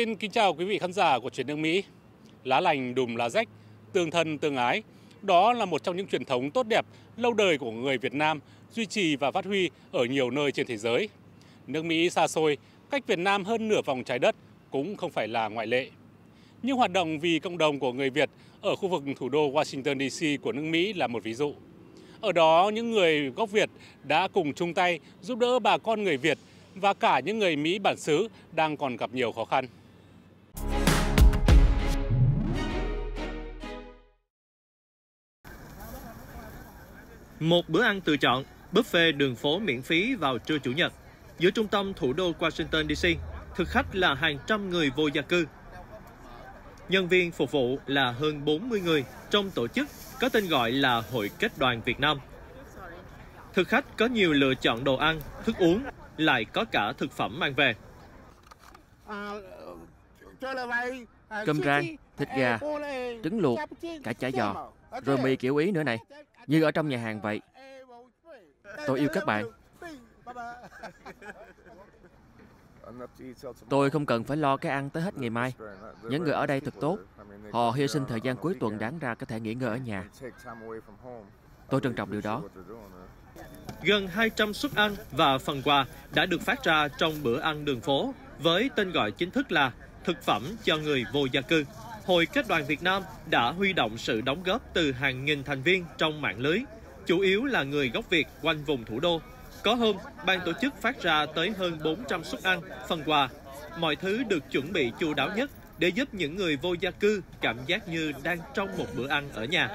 Xin kính chào quý vị khán giả của truyền nước Mỹ. Lá lành đùm lá rách, tương thân tương ái. Đó là một trong những truyền thống tốt đẹp, lâu đời của người Việt Nam, duy trì và phát huy ở nhiều nơi trên thế giới. Nước Mỹ xa xôi, cách Việt Nam hơn nửa vòng trái đất cũng không phải là ngoại lệ. Nhưng hoạt động vì cộng đồng của người Việt ở khu vực thủ đô Washington DC của nước Mỹ là một ví dụ. Ở đó, những người gốc Việt đã cùng chung tay giúp đỡ bà con người Việt và cả những người Mỹ bản xứ đang còn gặp nhiều khó khăn. Một bữa ăn tự chọn, buffet đường phố miễn phí vào trưa Chủ nhật. Giữa trung tâm thủ đô Washington DC, thực khách là hàng trăm người vô gia cư. Nhân viên phục vụ là hơn 40 người trong tổ chức có tên gọi là Hội Kết đoàn Việt Nam. Thực khách có nhiều lựa chọn đồ ăn, thức uống, lại có cả thực phẩm mang về. Cơm rang, thịt gà, trứng luộc, cả chả giò, rồi mì kiểu Ý nữa này, như ở trong nhà hàng vậy. Tôi yêu các bạn. Tôi không cần phải lo cái ăn tới hết ngày mai. Những người ở đây thật tốt. Họ hy sinh thời gian cuối tuần đáng ra có thể nghỉ ngơi ở nhà. Tôi trân trọng điều đó. Gần 200 suất ăn và phần quà đã được phát ra trong bữa ăn đường phố với tên gọi chính thức là Thực phẩm cho người vô gia cư. Hội Kết đoàn Việt Nam đã huy động sự đóng góp từ hàng nghìn thành viên trong mạng lưới, chủ yếu là người gốc Việt quanh vùng thủ đô. Có hôm, ban tổ chức phát ra tới hơn 400 suất ăn, phần quà. Mọi thứ được chuẩn bị chu đáo nhất để giúp những người vô gia cư cảm giác như đang trong một bữa ăn ở nhà.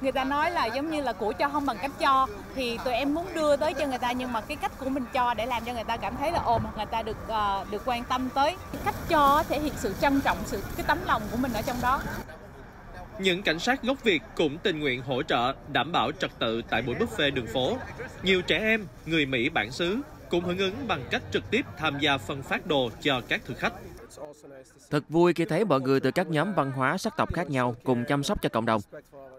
Người ta nói là giống như là của cho không bằng cách cho thì tụi em muốn đưa tới cho người ta nhưng mà cái cách của mình cho để làm cho người ta cảm thấy là ồ người ta được uh, được quan tâm tới. Cách cho thể hiện sự trân trọng sự cái tấm lòng của mình ở trong đó. Những cảnh sát gốc Việt cũng tình nguyện hỗ trợ đảm bảo trật tự tại buổi buffet đường phố. Nhiều trẻ em, người Mỹ bản xứ cũng hưởng ứng bằng cách trực tiếp tham gia phân phát đồ cho các thực khách. Thật vui khi thấy mọi người từ các nhóm văn hóa sắc tộc khác nhau cùng chăm sóc cho cộng đồng.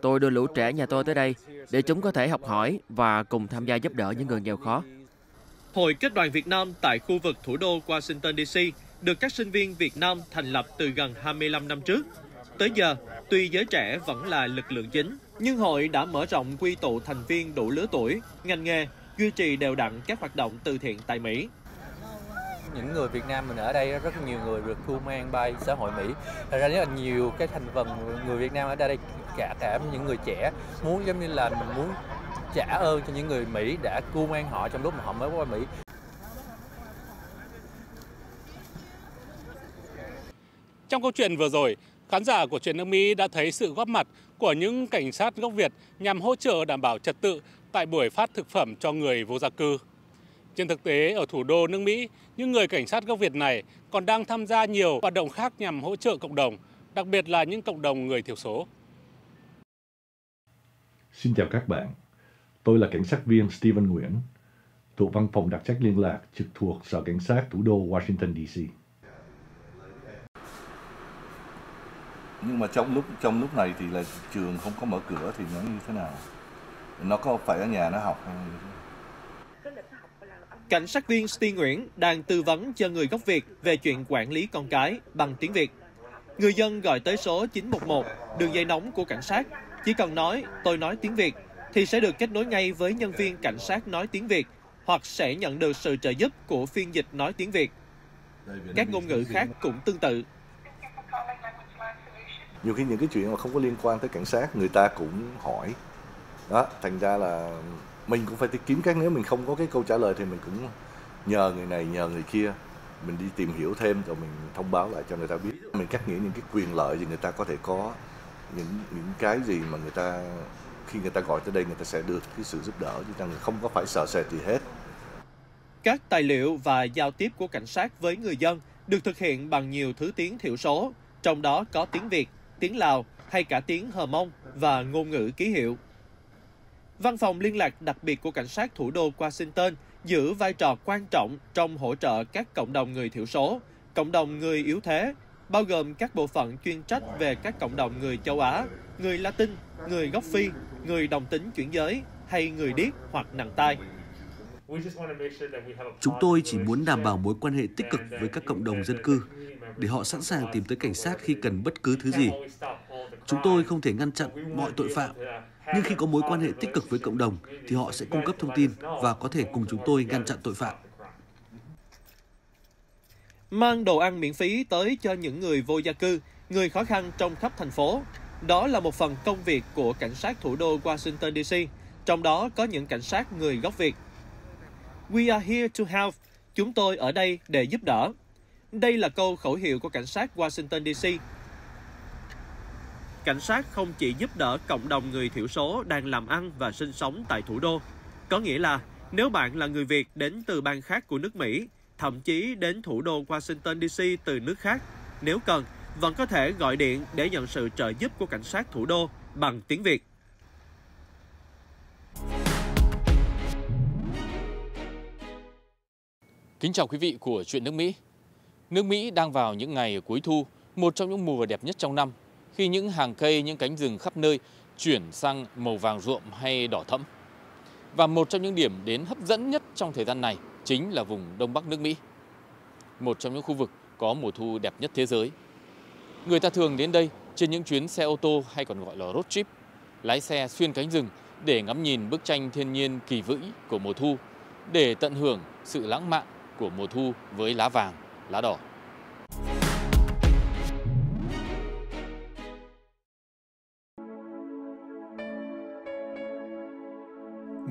Tôi đưa lũ trẻ nhà tôi tới đây để chúng có thể học hỏi và cùng tham gia giúp đỡ những người nghèo khó. Hội Kết đoàn Việt Nam tại khu vực thủ đô Washington DC được các sinh viên Việt Nam thành lập từ gần 25 năm trước. Tới giờ, tuy giới trẻ vẫn là lực lượng chính, nhưng hội đã mở rộng quy tụ thành viên đủ lứa tuổi, ngành nghề, duy trì đều đặn các hoạt động từ thiện tại Mỹ. Những người Việt Nam mình ở đây rất nhiều người được thu mang bay xã hội Mỹ. Thật ra rất là nhiều cái thành phần người Việt Nam ở đây cả cả những người trẻ muốn giống như là mình muốn trả ơn cho những người Mỹ đã cu mang họ trong lúc mà họ mới qua Mỹ. Trong câu chuyện vừa rồi, khán giả của truyền nước Mỹ đã thấy sự góp mặt của những cảnh sát gốc Việt nhằm hỗ trợ đảm bảo trật tự tại buổi phát thực phẩm cho người vô gia cư. Trên thực tế, ở thủ đô nước Mỹ, những người cảnh sát gốc Việt này còn đang tham gia nhiều hoạt động khác nhằm hỗ trợ cộng đồng, đặc biệt là những cộng đồng người thiểu số. Xin chào các bạn. Tôi là cảnh sát viên Steven Nguyễn, thuộc văn phòng đặc trách liên lạc trực thuộc Sở Cảnh sát thủ đô Washington DC. Nhưng mà trong lúc trong lúc này thì là trường không có mở cửa thì nó như thế nào? Nó có phải ở nhà nó học hay Cảnh sát viên Steve Nguyễn đang tư vấn cho người gốc Việt về chuyện quản lý con cái bằng tiếng Việt. Người dân gọi tới số 911, đường dây nóng của cảnh sát. Chỉ cần nói tôi nói tiếng Việt thì sẽ được kết nối ngay với nhân viên cảnh sát nói tiếng Việt hoặc sẽ nhận được sự trợ giúp của phiên dịch nói tiếng Việt. Các ngôn ngữ khác cũng tương tự. Nhiều khi những cái chuyện mà không có liên quan tới cảnh sát người ta cũng hỏi. Đó, thành ra là mình cũng phải kiếm cách. Nếu mình không có cái câu trả lời thì mình cũng nhờ người này nhờ người kia. Mình đi tìm hiểu thêm rồi mình thông báo lại cho người ta biết. Mình cắt nghĩa những cái quyền lợi gì người ta có thể có. Những những cái gì mà người ta khi người ta gọi tới đây người ta sẽ được cái sự giúp đỡ. Chứ rằng không có phải sợ sệt gì hết. Các tài liệu và giao tiếp của cảnh sát với người dân được thực hiện bằng nhiều thứ tiếng thiểu số. Trong đó có tiếng Việt, tiếng Lào hay cả tiếng Hờ Mông và ngôn ngữ ký hiệu. Văn phòng liên lạc đặc biệt của cảnh sát thủ đô Washington giữ vai trò quan trọng trong hỗ trợ các cộng đồng người thiểu số, cộng đồng người yếu thế, bao gồm các bộ phận chuyên trách về các cộng đồng người châu Á, người Latin, người gốc Phi, người đồng tính chuyển giới hay người điếc hoặc nặng tai. Chúng tôi chỉ muốn đảm bảo mối quan hệ tích cực với các cộng đồng dân cư để họ sẵn sàng tìm tới cảnh sát khi cần bất cứ thứ gì. Chúng tôi không thể ngăn chặn mọi tội phạm, nhưng khi có mối quan hệ tích cực với cộng đồng thì họ sẽ cung cấp thông tin và có thể cùng chúng tôi ngăn chặn tội phạm. Mang đồ ăn miễn phí tới cho những người vô gia cư, người khó khăn trong khắp thành phố. Đó là một phần công việc của cảnh sát thủ đô Washington DC, trong đó có những cảnh sát người gốc Việt. We are here to help. Chúng tôi ở đây để giúp đỡ. Đây là câu khẩu hiệu của cảnh sát Washington DC. Cảnh sát không chỉ giúp đỡ cộng đồng người thiểu số đang làm ăn và sinh sống tại thủ đô. Có nghĩa là nếu bạn là người Việt đến từ bang khác của nước Mỹ, thậm chí đến thủ đô Washington DC từ nước khác, nếu cần, vẫn có thể gọi điện để nhận sự trợ giúp của cảnh sát thủ đô bằng tiếng Việt. Kính chào quý vị của Chuyện nước Mỹ. Nước Mỹ đang vào những ngày cuối thu, một trong những mùa đẹp nhất trong năm, khi những hàng cây, những cánh rừng khắp nơi chuyển sang màu vàng ruộm hay đỏ thẫm. Và một trong những điểm đến hấp dẫn nhất trong thời gian này chính là vùng Đông Bắc nước Mỹ. Một trong những khu vực có mùa thu đẹp nhất thế giới. Người ta thường đến đây trên những chuyến xe ô tô hay còn gọi là road trip, lái xe xuyên cánh rừng để ngắm nhìn bức tranh thiên nhiên kỳ vĩ của mùa thu, để tận hưởng sự lãng mạn của mùa thu với lá vàng, lá đỏ.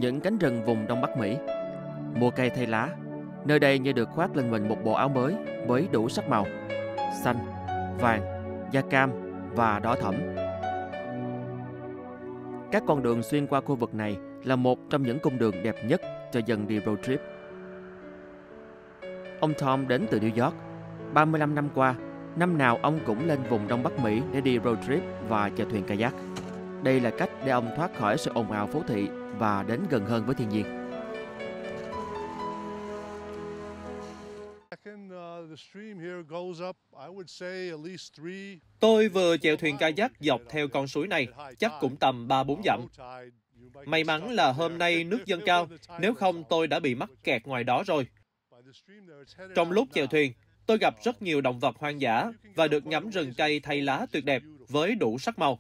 Những cánh rừng vùng Đông Bắc Mỹ Mùa cây thay lá Nơi đây như được khoác lên mình một bộ áo mới với đủ sắc màu Xanh, vàng, da cam và đỏ thẫm Các con đường xuyên qua khu vực này là một trong những cung đường đẹp nhất cho dân đi road trip Ông Tom đến từ New York. 35 năm qua, năm nào ông cũng lên vùng Đông Bắc Mỹ để đi road trip và chèo thuyền kayak. Đây là cách để ông thoát khỏi sự ồn ào phố thị và đến gần hơn với thiên nhiên. Tôi vừa chèo thuyền kayak dọc theo con suối này, chắc cũng tầm 3-4 dặm. May mắn là hôm nay nước dâng cao, nếu không tôi đã bị mắc kẹt ngoài đó rồi. Trong lúc chèo thuyền, tôi gặp rất nhiều động vật hoang dã và được ngắm rừng cây thay lá tuyệt đẹp với đủ sắc màu.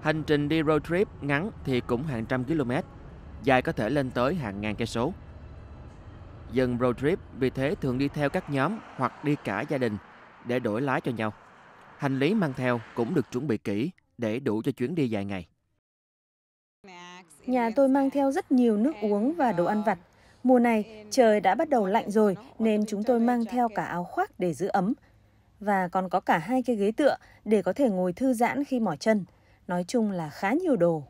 Hành trình đi road trip ngắn thì cũng hàng trăm km, dài có thể lên tới hàng ngàn cây số. Dân road trip vì thế thường đi theo các nhóm hoặc đi cả gia đình để đổi lái cho nhau. Hành lý mang theo cũng được chuẩn bị kỹ để đủ cho chuyến đi dài ngày. Nhà tôi mang theo rất nhiều nước uống và đồ ăn vặt. Mùa này trời đã bắt đầu lạnh rồi nên chúng tôi mang theo cả áo khoác để giữ ấm. Và còn có cả hai cái ghế tựa để có thể ngồi thư giãn khi mỏi chân. Nói chung là khá nhiều đồ.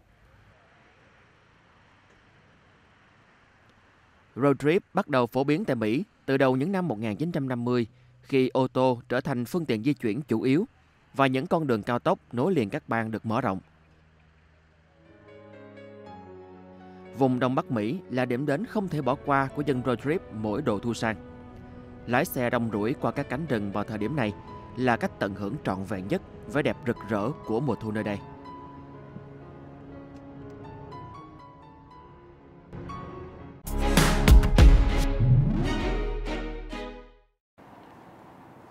Road trip bắt đầu phổ biến tại Mỹ từ đầu những năm 1950 khi ô tô trở thành phương tiện di chuyển chủ yếu và những con đường cao tốc nối liền các bang được mở rộng. Vùng Đông Bắc Mỹ là điểm đến không thể bỏ qua của dân road trip mỗi độ thu sang. Lái xe đông rủi qua các cánh rừng vào thời điểm này là cách tận hưởng trọn vẹn nhất vẻ đẹp rực rỡ của mùa thu nơi đây.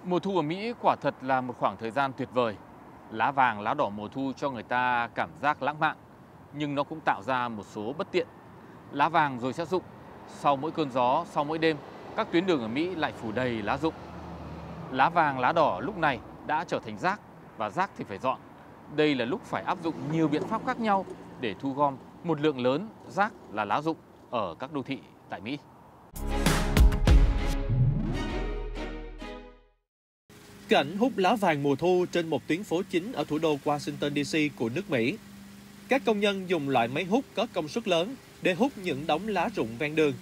Mùa thu ở Mỹ quả thật là một khoảng thời gian tuyệt vời. Lá vàng, lá đỏ mùa thu cho người ta cảm giác lãng mạn, nhưng nó cũng tạo ra một số bất tiện. Lá vàng rồi sẽ rụng, sau mỗi cơn gió, sau mỗi đêm, các tuyến đường ở Mỹ lại phủ đầy lá rụng. Lá vàng, lá đỏ lúc này đã trở thành rác và rác thì phải dọn. Đây là lúc phải áp dụng nhiều biện pháp khác nhau để thu gom một lượng lớn rác là lá rụng ở các đô thị tại Mỹ. Cảnh hút lá vàng mùa thu trên một tuyến phố chính ở thủ đô Washington DC của nước Mỹ. Các công nhân dùng loại máy hút có công suất lớn để hút những đống lá rụng ven đường.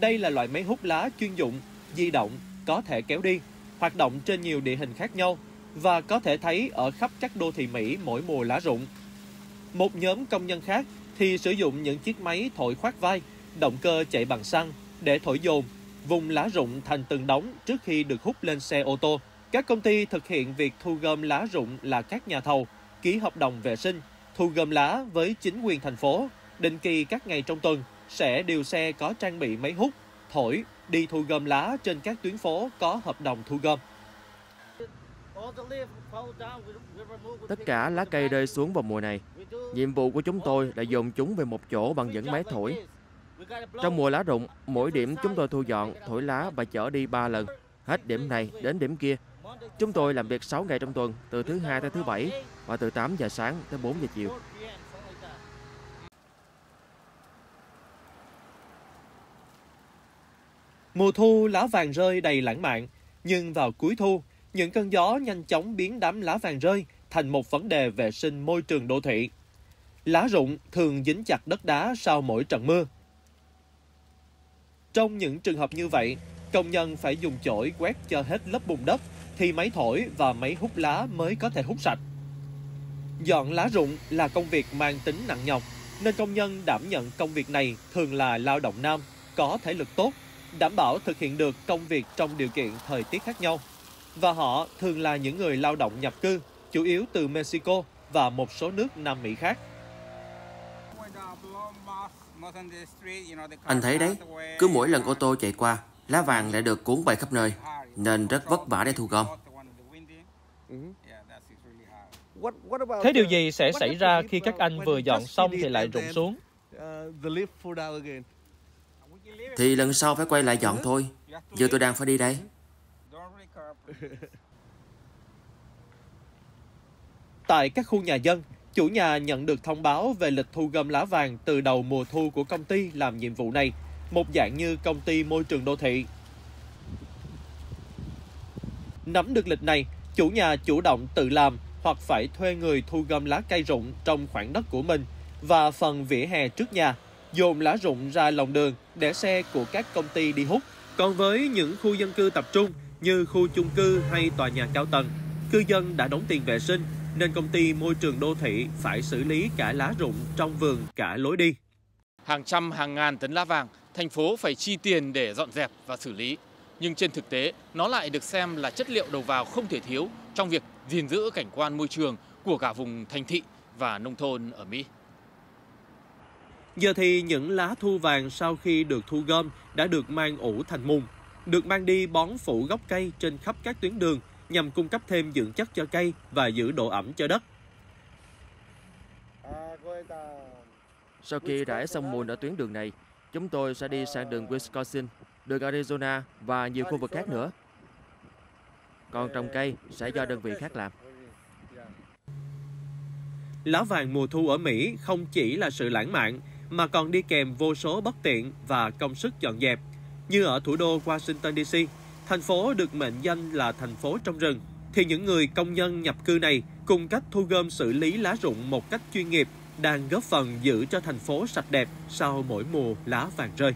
Đây là loại máy hút lá chuyên dụng, di động, có thể kéo đi, hoạt động trên nhiều địa hình khác nhau và có thể thấy ở khắp các đô thị Mỹ mỗi mùa lá rụng. Một nhóm công nhân khác thì sử dụng những chiếc máy thổi khoát vai, động cơ chạy bằng xăng để thổi dồn, vùng lá rụng thành từng đống trước khi được hút lên xe ô tô. Các công ty thực hiện việc thu gom lá rụng là các nhà thầu, ký hợp đồng vệ sinh, thu gom lá với chính quyền thành phố, định kỳ các ngày trong tuần sẽ điều xe có trang bị máy hút, thổi, đi thu gom lá trên các tuyến phố có hợp đồng thu gom. Tất cả lá cây rơi xuống vào mùa này. Nhiệm vụ của chúng tôi là dồn chúng về một chỗ bằng dẫn máy thổi. Trong mùa lá rụng, mỗi điểm chúng tôi thu dọn, thổi lá và chở đi 3 lần. Hết điểm này đến điểm kia. Chúng tôi làm việc 6 ngày trong tuần, từ thứ hai tới thứ bảy và từ 8 giờ sáng tới 4 giờ chiều. Mùa thu lá vàng rơi đầy lãng mạn, nhưng vào cuối thu, những cơn gió nhanh chóng biến đám lá vàng rơi thành một vấn đề vệ sinh môi trường đô thị. Lá rụng thường dính chặt đất đá sau mỗi trận mưa. Trong những trường hợp như vậy, công nhân phải dùng chổi quét cho hết lớp bùn đất thì máy thổi và máy hút lá mới có thể hút sạch. Dọn lá rụng là công việc mang tính nặng nhọc, nên công nhân đảm nhận công việc này thường là lao động nam, có thể lực tốt, đảm bảo thực hiện được công việc trong điều kiện thời tiết khác nhau. Và họ thường là những người lao động nhập cư, chủ yếu từ Mexico và một số nước Nam Mỹ khác. Anh thấy đấy, cứ mỗi lần ô tô chạy qua, lá vàng lại được cuốn bay khắp nơi, nên rất vất vả để thu gom. Thế điều gì sẽ xảy ra khi các anh vừa dọn xong thì lại rụng xuống? Thì lần sau phải quay lại dọn thôi. Giờ tôi đang phải đi đây. Tại các khu nhà dân, chủ nhà nhận được thông báo về lịch thu gom lá vàng từ đầu mùa thu của công ty làm nhiệm vụ này, một dạng như công ty môi trường đô thị. Nắm được lịch này, chủ nhà chủ động tự làm hoặc phải thuê người thu gom lá cây rụng trong khoảng đất của mình và phần vỉa hè trước nhà, dồn lá rụng ra lòng đường để xe của các công ty đi hút. Còn với những khu dân cư tập trung như khu chung cư hay tòa nhà cao tầng, cư dân đã đóng tiền vệ sinh nên công ty môi trường đô thị phải xử lý cả lá rụng trong vườn cả lối đi. Hàng trăm hàng ngàn tấn lá vàng, thành phố phải chi tiền để dọn dẹp và xử lý. Nhưng trên thực tế, nó lại được xem là chất liệu đầu vào không thể thiếu trong việc gìn giữ cảnh quan môi trường của cả vùng thành thị và nông thôn ở Mỹ. Giờ thì những lá thu vàng sau khi được thu gom đã được mang ủ thành mùng, được mang đi bón phủ gốc cây trên khắp các tuyến đường nhằm cung cấp thêm dưỡng chất cho cây và giữ độ ẩm cho đất. Sau khi rải xong mùn ở tuyến đường này, chúng tôi sẽ đi sang đường Wisconsin, đường Arizona và nhiều khu vực khác nữa. Còn trồng cây sẽ do đơn vị khác làm. Lá vàng mùa thu ở Mỹ không chỉ là sự lãng mạn mà còn đi kèm vô số bất tiện và công sức dọn dẹp. Như ở thủ đô Washington DC, thành phố được mệnh danh là thành phố trong rừng, thì những người công nhân nhập cư này cùng cách thu gom xử lý lá rụng một cách chuyên nghiệp đang góp phần giữ cho thành phố sạch đẹp sau mỗi mùa lá vàng rơi.